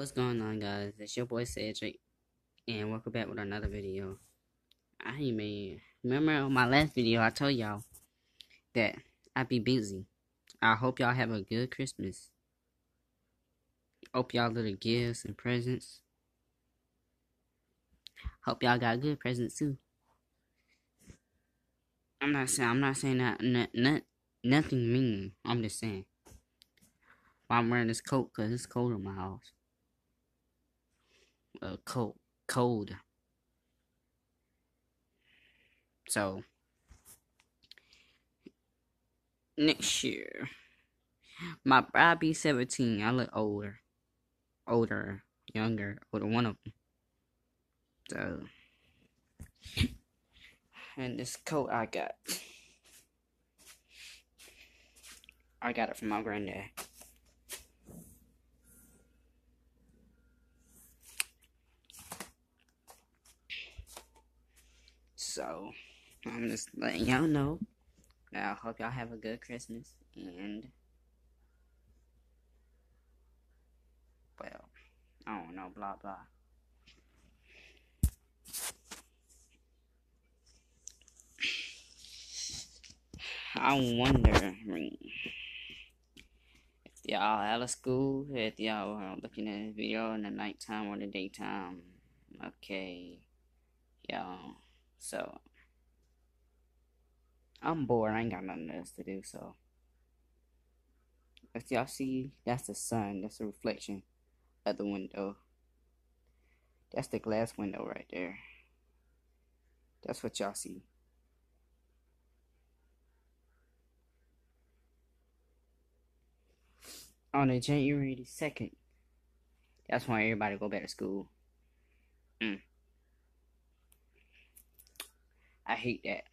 What's going on guys? It's your boy Cedrick and welcome back with another video. I made remember on my last video I told y'all that I'd be busy. I hope y'all have a good Christmas. Hope y'all little gifts and presents. Hope y'all got good presents too. I'm not saying I'm not saying that not, not nothing mean. I'm just saying. Why I'm wearing this coat because it's cold in my house uh, cold, cold. So next year, my bride be seventeen. I look older, older, younger, older. One of them. So, and this coat I got, I got it from my granddad. So, I'm just letting y'all know. I hope y'all have a good Christmas. And, well, I don't know, blah, blah. I wonder, if y'all out of school, if y'all are looking at this video in the nighttime or the daytime, okay, y'all. So I'm bored. I ain't got nothing else to do. So if y'all see, that's the sun. That's a reflection of the window. That's the glass window right there. That's what y'all see. On the January 2nd, that's when everybody go back to school. Mm. I hate that.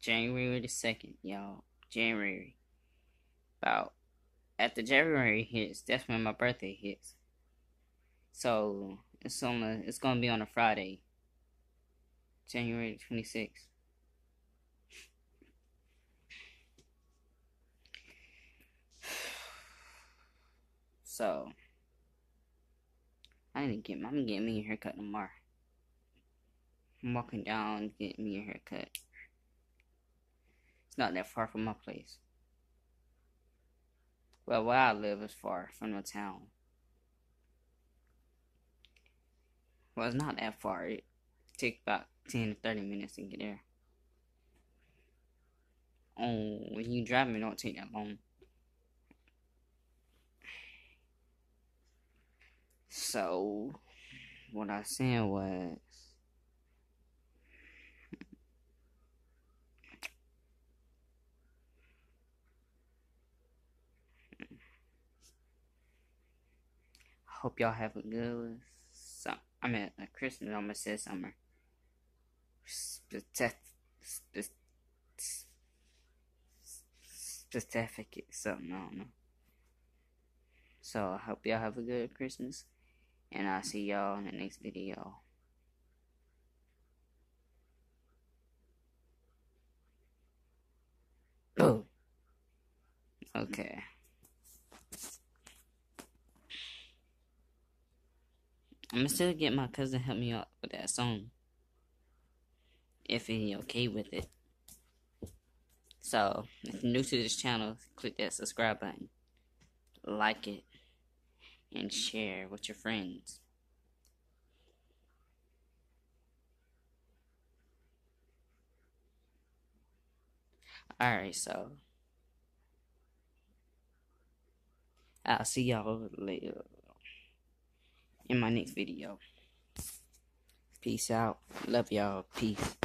January the 2nd, y'all. January. About after January hits, that's when my birthday hits. So it's on a, it's gonna be on a Friday. January twenty sixth. So I need to get I'm getting me a haircut tomorrow. I'm walking down getting me a haircut. It's not that far from my place. Well, where I live is far from the town. Well, it's not that far. It takes about 10 to 30 minutes to get there. Oh, when you drive, it don't take that long. So, what I said was, hope y'all have a good summer. I mean, a Christmas. I'm gonna say summer. Specific. I don't know. So I hope y'all have a good Christmas, and I'll see y'all in the next video. Oh. Okay. I'm still get my cousin help me out with that song. If he okay with it. So, if you're new to this channel, click that subscribe button. Like it. And share with your friends. Alright, so. I'll see y'all later in my next video. Peace out. Love y'all. Peace.